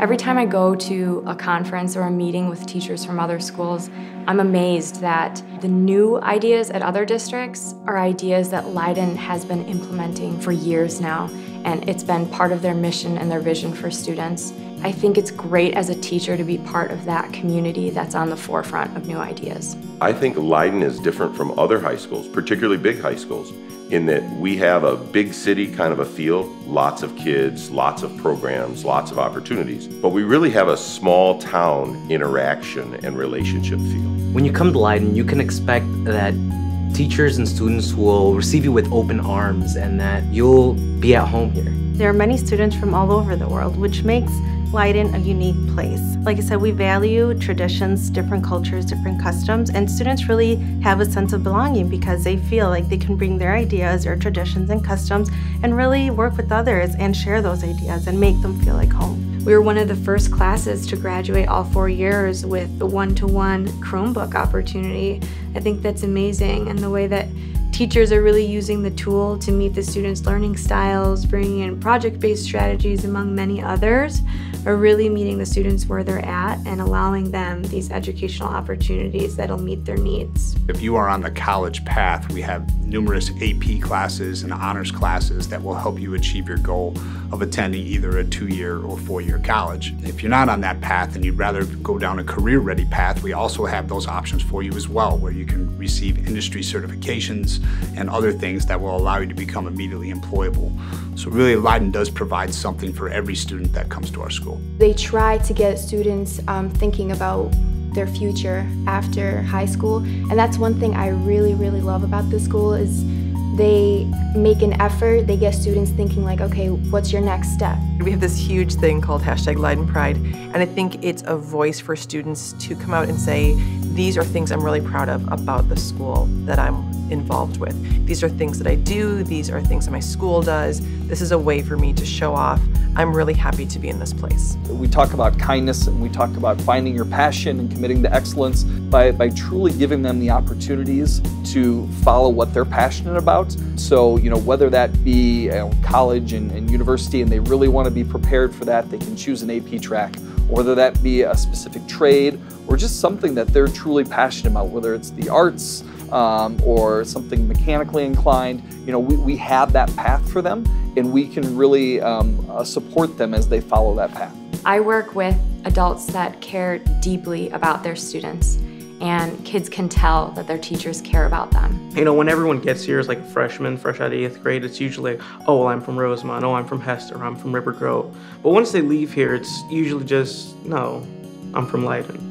Every time I go to a conference or a meeting with teachers from other schools, I'm amazed that the new ideas at other districts are ideas that Leyden has been implementing for years now, and it's been part of their mission and their vision for students. I think it's great as a teacher to be part of that community that's on the forefront of new ideas. I think Leyden is different from other high schools, particularly big high schools, in that we have a big city kind of a feel, lots of kids, lots of programs, lots of opportunities, but we really have a small town interaction and relationship feel. When you come to Leyden, you can expect that teachers and students will receive you with open arms and that you'll be at home here. There are many students from all over the world, which makes Leyden a unique place. Like I said, we value traditions, different cultures, different customs, and students really have a sense of belonging because they feel like they can bring their ideas, their traditions and customs, and really work with others and share those ideas and make them feel like home. We were one of the first classes to graduate all four years with the one-to-one -one Chromebook opportunity. I think that's amazing and the way that Teachers are really using the tool to meet the students' learning styles, bringing in project-based strategies among many others, are really meeting the students where they're at and allowing them these educational opportunities that'll meet their needs. If you are on the college path, we have numerous AP classes and honors classes that will help you achieve your goal of attending either a two-year or four-year college. If you're not on that path and you'd rather go down a career-ready path, we also have those options for you as well, where you can receive industry certifications, and other things that will allow you to become immediately employable. So really Leyden does provide something for every student that comes to our school. They try to get students um, thinking about their future after high school and that's one thing I really really love about this school is they make an effort, they get students thinking like, okay, what's your next step? We have this huge thing called hashtag Leyden Pride, and I think it's a voice for students to come out and say, these are things I'm really proud of about the school that I'm involved with. These are things that I do, these are things that my school does. This is a way for me to show off. I'm really happy to be in this place. We talk about kindness and we talk about finding your passion and committing to excellence by, by truly giving them the opportunities to follow what they're passionate about. So, you know, whether that be you know, college and, and university and they really want to be prepared for that, they can choose an AP track. Whether that be a specific trade or just something that they're truly passionate about, whether it's the arts, um, or something mechanically inclined, you know, we, we have that path for them and we can really um, uh, support them as they follow that path. I work with adults that care deeply about their students and kids can tell that their teachers care about them. You know, when everyone gets here as like a freshman, fresh out of eighth grade, it's usually like, oh, well, I'm from Rosemont, oh, I'm from Hester, I'm from River Grove. But once they leave here, it's usually just, no, I'm from Leyden.